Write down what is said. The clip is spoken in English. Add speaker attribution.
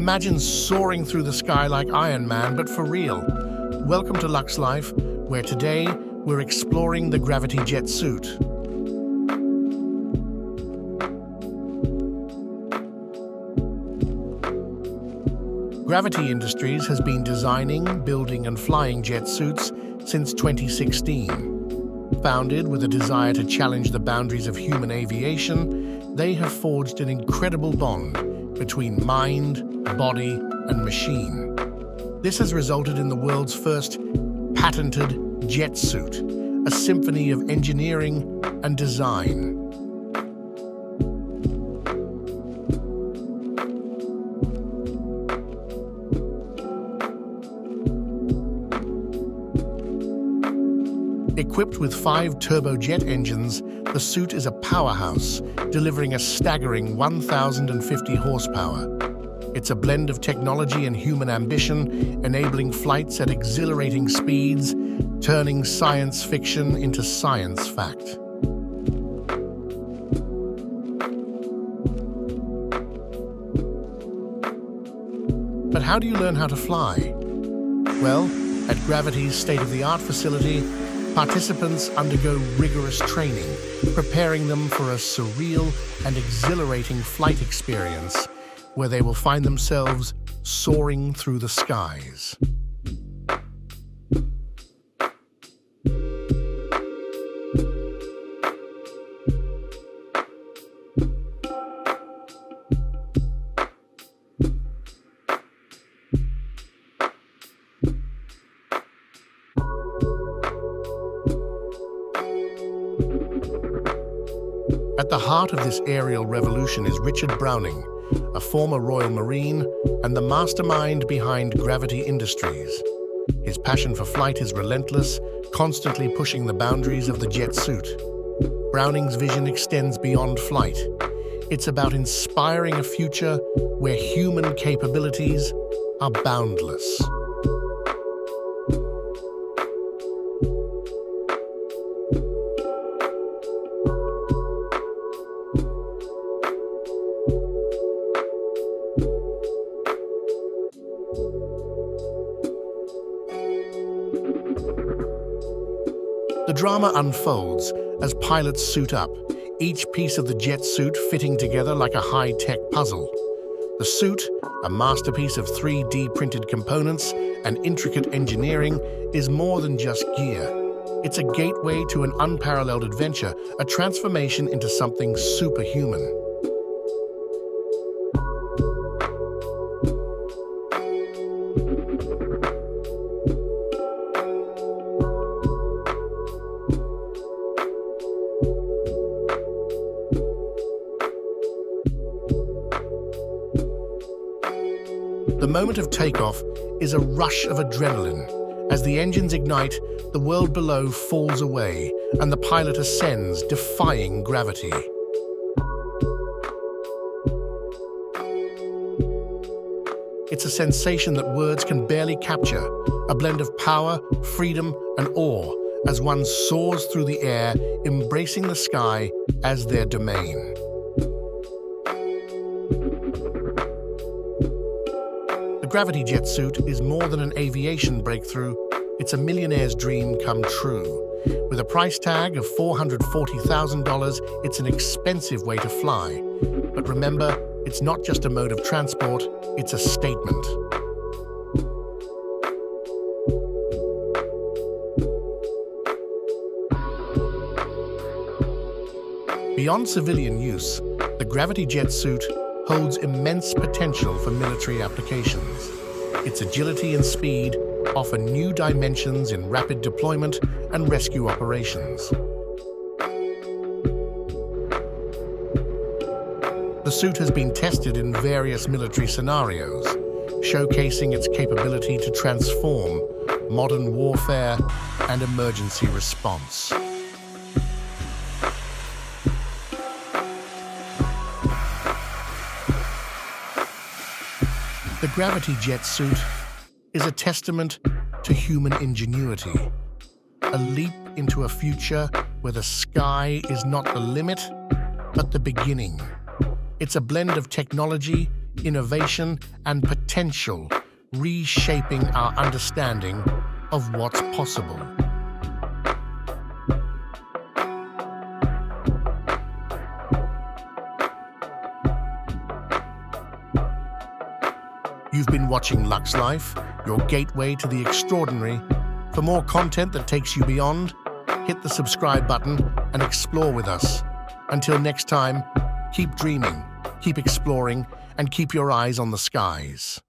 Speaker 1: Imagine soaring through the sky like Iron Man, but for real. Welcome to Lux Life, where today we're exploring the Gravity Jet suit. Gravity Industries has been designing, building and flying jet suits since 2016. Founded with a desire to challenge the boundaries of human aviation, they have forged an incredible bond between mind, body and machine. This has resulted in the world's first patented jet suit, a symphony of engineering and design. Equipped with five turbojet engines, the suit is a powerhouse, delivering a staggering 1,050 horsepower. It's a blend of technology and human ambition, enabling flights at exhilarating speeds, turning science fiction into science fact. But how do you learn how to fly? Well, at Gravity's state-of-the-art facility, Participants undergo rigorous training, preparing them for a surreal and exhilarating flight experience where they will find themselves soaring through the skies. At the heart of this aerial revolution is Richard Browning, a former Royal Marine and the mastermind behind Gravity Industries. His passion for flight is relentless, constantly pushing the boundaries of the jet suit. Browning's vision extends beyond flight. It's about inspiring a future where human capabilities are boundless. The drama unfolds as pilots suit up, each piece of the jet suit fitting together like a high-tech puzzle. The suit, a masterpiece of 3D printed components and intricate engineering, is more than just gear. It's a gateway to an unparalleled adventure, a transformation into something superhuman. The moment of takeoff is a rush of adrenaline. As the engines ignite, the world below falls away and the pilot ascends, defying gravity. It's a sensation that words can barely capture, a blend of power, freedom, and awe as one soars through the air, embracing the sky as their domain. Gravity Jet suit is more than an aviation breakthrough, it's a millionaire's dream come true. With a price tag of $440,000, it's an expensive way to fly. But remember, it's not just a mode of transport, it's a statement. Beyond civilian use, the Gravity Jet suit holds immense potential for military applications. Its agility and speed offer new dimensions in rapid deployment and rescue operations. The suit has been tested in various military scenarios, showcasing its capability to transform modern warfare and emergency response. The Gravity Jet suit is a testament to human ingenuity, a leap into a future where the sky is not the limit, but the beginning. It's a blend of technology, innovation, and potential, reshaping our understanding of what's possible. You've been watching Lux Life, your gateway to the extraordinary. For more content that takes you beyond, hit the subscribe button and explore with us. Until next time, keep dreaming, keep exploring, and keep your eyes on the skies.